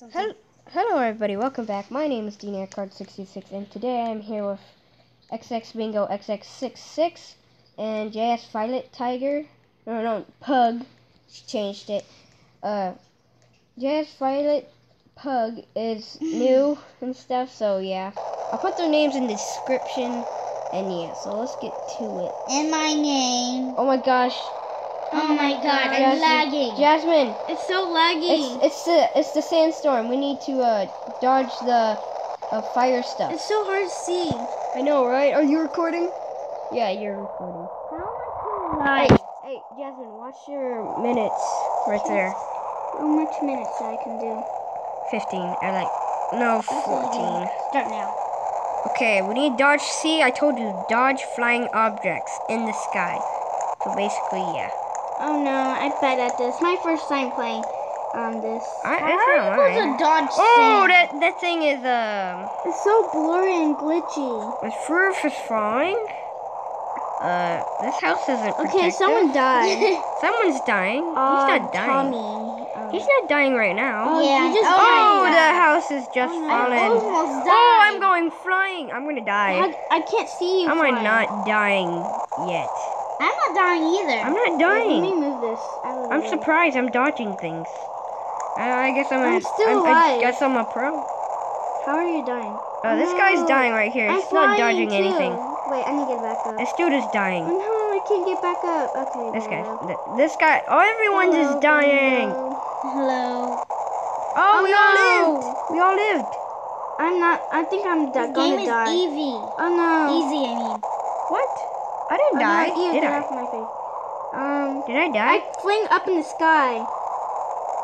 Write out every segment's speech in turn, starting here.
Hello, hello everybody, welcome back. My name is Denaircard66 and today I'm here with XX Bingo XX66 and JS Violet Tiger. No, no, Pug. She changed it. Uh, JS Violet Pug is new and stuff, so yeah. I'll put their names in the description and yeah, so let's get to it. And my name. Oh my gosh, Oh my god, I'm Jasmine, lagging. Jasmine, It's so laggy. it's it's the it's the sandstorm. We need to uh dodge the uh, fire stuff. It's so hard to see. I know, right? Are you recording? Yeah, you're recording. Hey, Right. hey, Jasmine, watch your minutes right there. How much minutes I can do? 15, or like, no, 14. Start now. Okay, we need dodge C. I told you, dodge flying objects in the sky. So basically, yeah. Oh no, I bet at this. My first time playing um this. I, How it's are not you supposed mine. to dodge Oh, sand? that, that thing is, um, It's so blurry and glitchy. the roof is falling. Uh, this house isn't Okay, protected. someone died. Someone's dying. He's Uh, not dying. Tommy. Um, He's not dying right now. Oh, yeah. he just just Oh, died. the house is just Oh, no. fallen. I almost died. Oh, I'm going flying. I'm gonna die. I, I can't see you. Am I flying. not dying yet? I'm not dying either. I'm not Wait, Let me move this. out of the I'm way. surprised. I'm dodging things. I, I guess I'm. I'm a, still I'm- I alive. guess I'm a pro. How are you dying? Oh, this guy's dying right here. I'm He's not flying, dodging too. anything. Wait, I need to get back up. This dude is dying. Oh no, I can't get back up. Okay. This guy. there we go. th- This guy. Oh, everyone's Hello, is dying. hello. Hello. Oh, Oh, we all oh, lived. We all lived. I'm not. I think I'm di- This gonna game is die. easy. Oh no. Easy, I mean. What? I didn't Oh, no, die. ew, Did I? off my face. Um, Did I die? I die? fling up in the sky.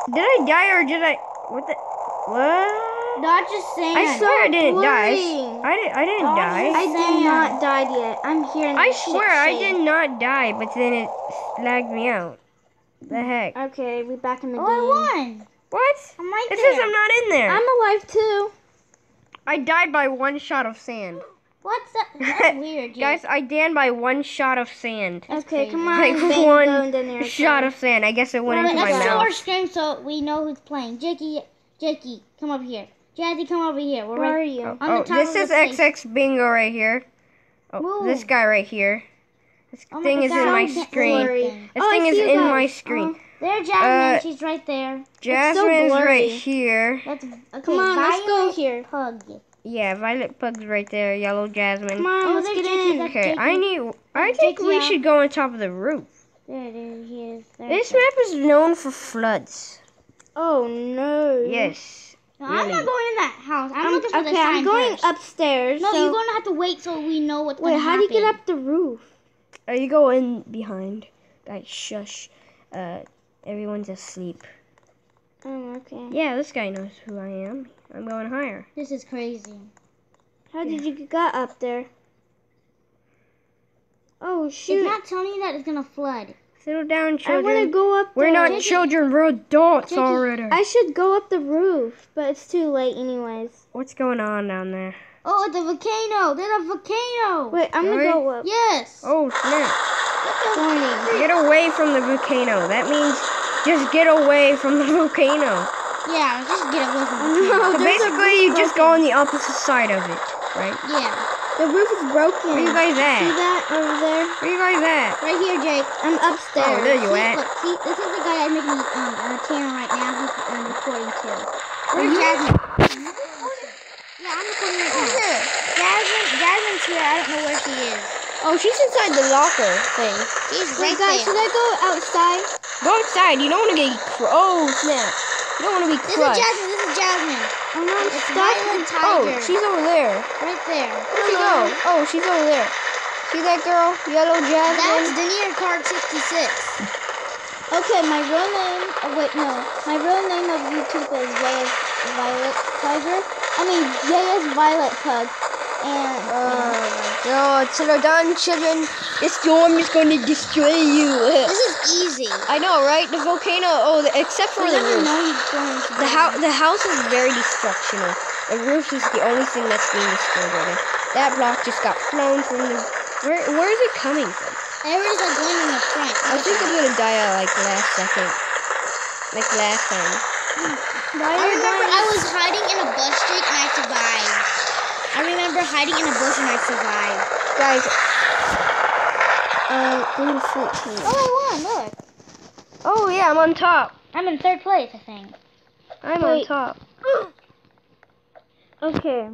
Did I die or did I? What the? What? Not just saying. I swear I didn't die. blurry. I, di- I didn't die. I did not die yet. I'm here in the I shit swear I shade. did not die, but then it lagged me out. The heck? Okay, we back in the Oh, game. I won. What? I'm right It there. says I'm not in there. I'm alive too. I died by one shot of sand. What's that? That's weird. Jake. Guys, I died by one shot of sand. That's okay, crazy. come on. Like Bingo one and then Erica. shot of sand. I guess it went Well, into my mouth. let's show our screen so we know who's playing. Jakey, Jakey, come over here. Jazzy, come over here. We're Where are you? Oh, On the oh, top this of is the. XX Bingo right here. Oh, Move. this guy right here. This Oh thing God, is in my screen. blurry. This Oh, thing is in guys. my screen. There, Jasmine. Uh, she's right there. Jasmine's blurry. right here. That's okay. Come on, let's go Violet here. Pug. Yeah, Violet Pug's right there. Yellow Jasmine. Come on, Oh, let's get in. Okay, I need. I think we should go on top of the roof. There it is. He is. There This map is known for floods. Oh no. Yes. No, I'm not going in that house. I'm, I'm, looking for okay, the sign I'm going first. upstairs. No, so- you're going to have to wait so we know what's Wait, going to how do you get up the roof? Uh, you go in behind. Guys, shush. Uh, everyone's asleep. Oh, okay. Yeah, this guy knows who I am. I'm going higher. This is crazy. How did you get up there? Oh shoot! It's not telling you that it's going to flood. Settle down, children. I want to children. go up. We're the- not children. We're adults Jakey, already. I should go up the roof, but it's too late anyways. What's going on down there? Oh, it's a volcano. There's a volcano. Wait, I'm Really? gonna go up. Yes. Oh snap! Warning. Get away from the volcano. That means just get away from the volcano. Yeah, just get away from the volcano. no, So basically, roof you just go on the opposite side of it, right? Yeah. The roof is broken. Where you guys See at? that over there? Where you guys at? Right here, Jake. I'm upstairs. Oh, there you see, at? Look, see, this is the guy I'm making um, uh, channel right now. He's um, recording too. Are Where's? Jasmine? Yeah, I'm recording right now. Jasmine, Jasmine's here. I don't know where she is. Oh, she's inside the locker thing. She's Wait, right guys, should. I go outside? Go outside. You don't want to get. Oh snap! You don't want to be This is. Jasmine. This is Jasmine. Oh no, It's. Violet Oh, she's over there. right there. Where'd she go? Oh, she's over there. See that girl? Yellow Jasmine. That's. Denaircard 66. Okay, my real name. Oh wait, no. My real name of YouTube is JS Violet Tiger. I mean JS Violet Pug. And Oh, oh. oh my god, settle down, children. This storm is going to destroy you. This is easy. I know, right? The volcano. Oh, the, except for the roof. going to. The house, the house is very destructional. The roof is the only thing that's being destroyed right now. That block just got flown from the. Where, where is it coming from? Everybody's like going in the front. I think I'm gonna die at like last second, like last time. I remember? I was hiding in a bush streak and I survived. I remember hiding in a bush and I survived. Guys, uh, go to 14. Oh, I won. Look. Oh, yeah, I'm on top. I'm in third place, I think. I'm on top. Okay.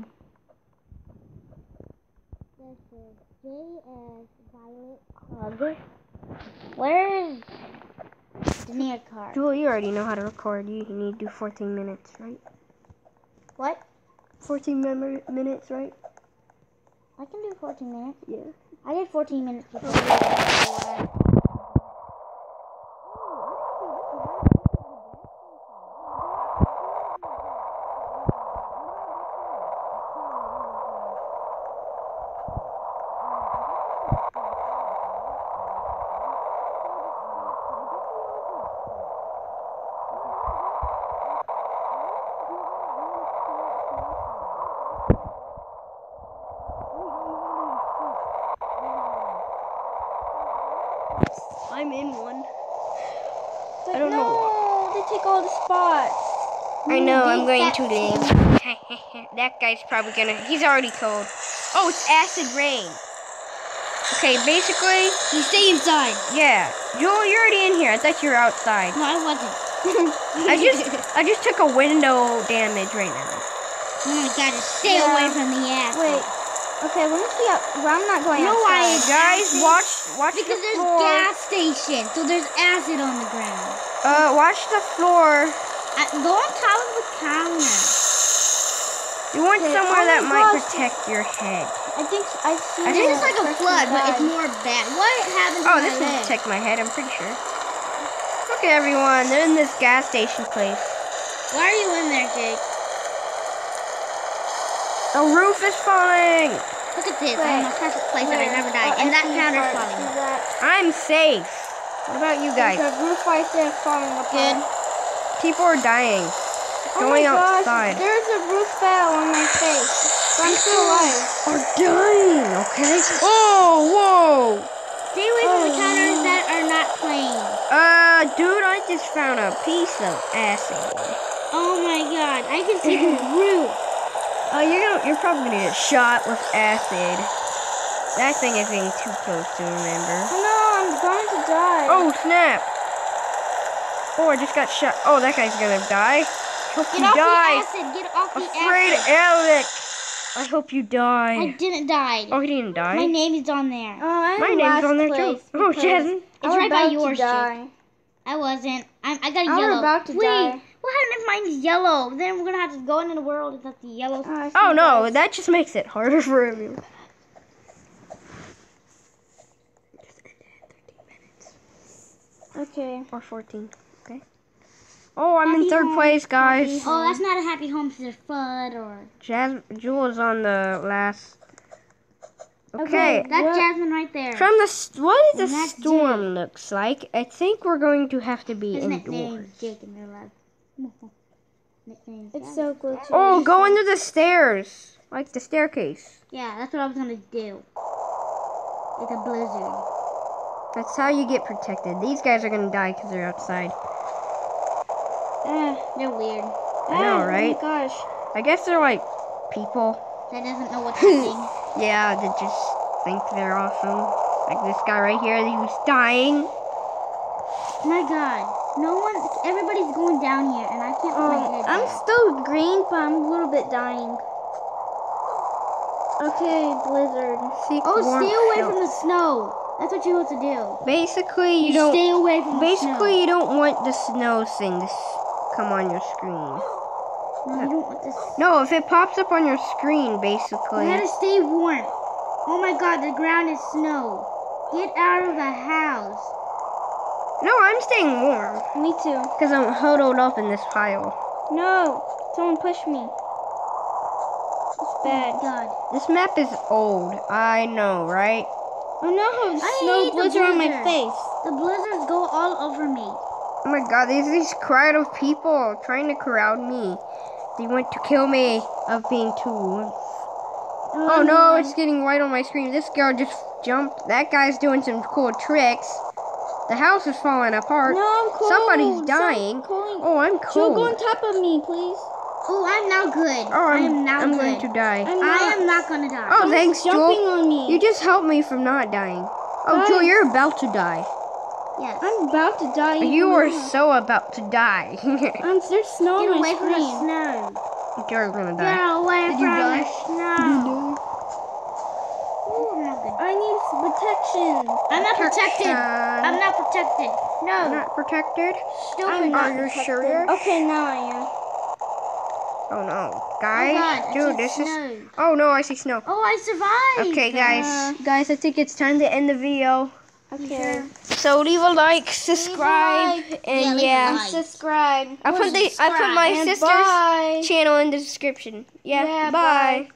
This is JS Violet Club. Where's the near card? Jewel, you already know how to record. You need to do 14 minutes, right? What? 14 mem- minutes, right? I can do 14 minutes. Yeah. I did 14 minutes before. I'm in one. But I don't no, know. they take all the spots. I know, I'm going fat to leave. that guy's probably gonna. He's already cold. Oh, it's acid rain. Okay, basically, You stay inside. yeah. Jewel, you're already in here. I thought you were outside. No, I wasn't. I just, I just took a window damage right now. Oh my god, stay Yeah. away from the acid. Wait. Okay, let me see. Well, I'm not going You know why outside. it's Guys, acid? watch, watch Because the there's floor. gas station, so there's acid on the ground. Uh, watch the floor. Uh, go on top of the counter. You want Okay, somewhere oh that my might gosh. protect your head. I think I see. I think is like a flood, but it's more bad. What happened to Oh, this will leg? protect my head. I'm pretty sure. Okay, everyone, they're in this gas station place. Why are you in there, Jake? The roof is falling. Look at this. Wait. I'm in a perfect place that I never died. Oh, and I that see counter's falling. That? I'm safe. What about you guys? There's a roof right there falling apart. Good. People are dying. Oh Going my gosh, outside. There's a roof fell on my face. But I'm still alive. Are dying. Okay. Oh, whoa. Stay away from the Oh, counters that are not playing. Uh, dude, I just found a piece of acid. Oh my god, I can see the roof. Oh, you're gonna, you're probably gonna get shot with acid. That thing is getting too close to remember. Oh no, I'm going to die. Oh snap! Oh, I just got shot. Oh, that guy's gonna die. Hope Get you off die. the acid. Get off the acid. Afraid acid. Alec. I hope you die. I didn't die. Oh, he didn't die. My name is on there. Oh, I'm My name's on there too. Oh, because oh, Jasmine. I It's right by about to yours, Jake. die. I wasn't. I'm, I got I was yellow. about to Wait, die. What happened if mine's yellow? Then we're gonna have to go into the world without the yellow. Oh, Oh no, guys. that just makes it harder for everyone. Okay. Or 14. Okay. Oh, I'm in third home, place, guys. happy Oh, that's not a happy home to the flood or. Jas- Jewel's on the last. Okay. That's What? Jasmine right there. From the st- what does the that's storm looks like? I think we're going to have to be His indoors. nickname is Jake in real life. Nickname It's Jasmine. so glitchy. Oh, go under the stairs, like the staircase. Yeah, that's what I was gonna do. It's a blizzard. That's how you get protected. These guys are gonna die because they're outside. Eh, They're weird. I know, right? Oh my gosh. I guess they're like people. That doesn't know what's happening. Yeah, they just think they're awesome. Like this guy right here who's dying. My God, no one. Everybody's going down here, and I can't put my Um, head I'm down. still green, but I'm a little bit dying. Okay, blizzard. Seek Oh, stay away shelter. from the snow. That's what you have to do. Basically, you don't. stay away from the snow. Basically, you don't want the snow thing to come on your screen. snow. No, you don't want this. No, if it pops up on your screen, basically. You gotta stay warm. Oh my God, the ground is snow. Get out of the house. No, I'm staying warm Me too. because I'm huddled up in this pile. No, someone push me. It's oh bad. God. This map is old. I know, right? Oh no, I snow the blizzard on my face. The blizzards go all over me. Oh my god, there's this crowd of people trying to crowd me. They want to kill me of being too warm. Oh, oh no, it's getting white on my screen. This girl just jumped. That guy's doing some cool tricks. The house is falling apart. No, I'm cold. Somebody's Stop dying. calling- Oh, I'm She'll go on top of me, please. Oh, I'm not good. Oh, I I'm, am now I'm good. going to die. I'm I not. am not gonna die. Oh, thanks, jumping Jewel. on me. You just helped me from not dying. Oh, Guys. Jewel, you're about to die. yes. I'm about to die. You even are now. so about to die. I'm, there's snow Get on my away from the snow. you're gonna die. Get away Did you from die? the snow. Ooh, I'm not good. I need protection. I'm not protected. I'm not protected. No. Not protected? Stupid. I'm Are you sure? Okay, now I am. Oh no. Oh Guys, God, dude, see this is. Oh no, I see snow. Oh, I survived. Okay, guys. Uh, guys, I think it's time to end the video. Okay. So leave a like, subscribe, like. and Yeah, yeah. like. Subscribe. I put the I put my And sister's bye. channel in the description. Yeah. Yeah, bye. bye.